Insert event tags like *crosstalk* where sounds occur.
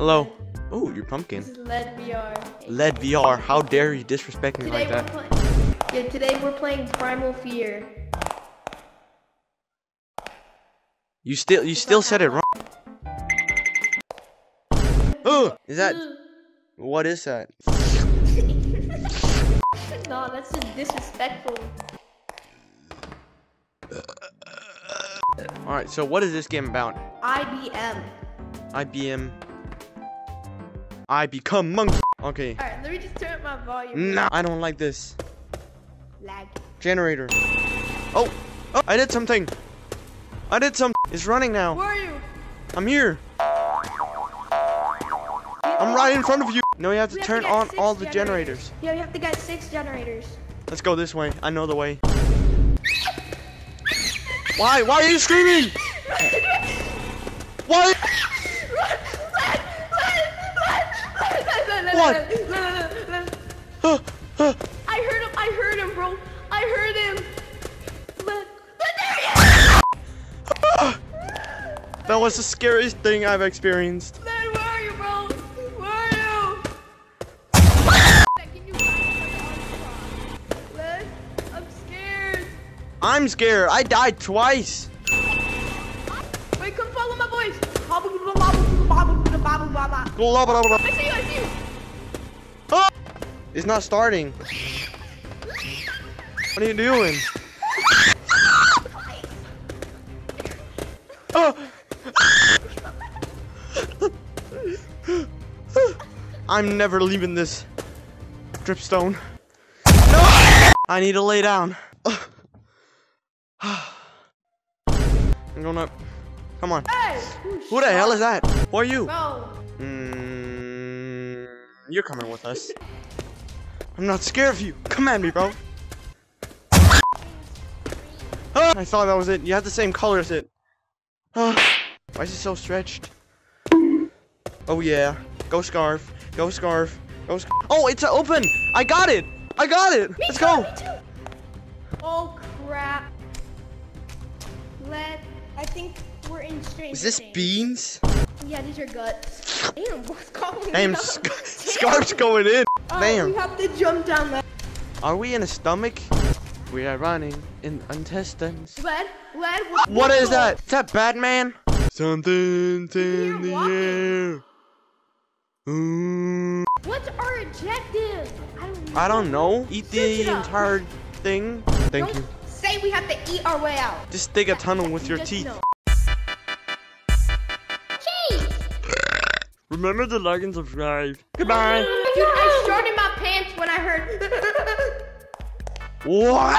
Hello. Oh, you're pumpkin. This is LED VR. LED VR. How dare you disrespect me Today like we're that? playing. Yeah, today we're playing Primal Fear. You still you still said it wrong. Oh, is that what is that? *laughs* no, that's just disrespectful. All right. So what is this game about? IBM. IBM. I become monkey. Okay. All right, let me just turn up my volume. No, I don't like this Lag. generator. Oh, oh, I did something. I did some. It's running now. Where are you? I'm here. I'm right in front of you. No, you have to We have turn on all the generators. Yeah, we have to get six generators. Let's go this way. I know the way. Why? Why are you screaming? *laughs* Why? What? Huh, huh. I heard him. I heard him, bro. I heard him. Let, let, there he is. That was the scariest thing I've experienced. Let, where are you, bro? Where are you? Can I'm scared. I'm scared. I died twice. Wait, come follow my voice. I see you. I see you. It's not starting. What are you doing? Ah! I'm never leaving this dripstone. No! I need to lay down. I'm going up. Come on. Hey. Who the hell is that? Who are you? Mm, you're coming with us. I'm not scared of you. Come at me, bro. Ah, I thought that was it. You have the same color as it. Ah, why is it so stretched? Oh yeah. Go scarf. Go scarf. Go scarf. Oh, it's open. I got it. I got it. Me Let's too, go. Oh crap. Let. I think we're in strange. Is this beans? Yeah, these are guts. Damn, what's going Damn, on? sc *laughs* scarf's going in. Oh, Damn. We have to jump down there. Are we in a stomach? We are running in intestines. Led, led. What, What is that? Is that Batman? Something's in the walking. air. Ooh. What's our objective? I don't know. I don't know. Eat Search the entire thing. *laughs* Thank Don't you. Say we have to eat our way out. Just dig a tunnel with your teeth. know. Remember to like and subscribe. Goodbye. Dude, I shorted my pants when I heard. *laughs* What?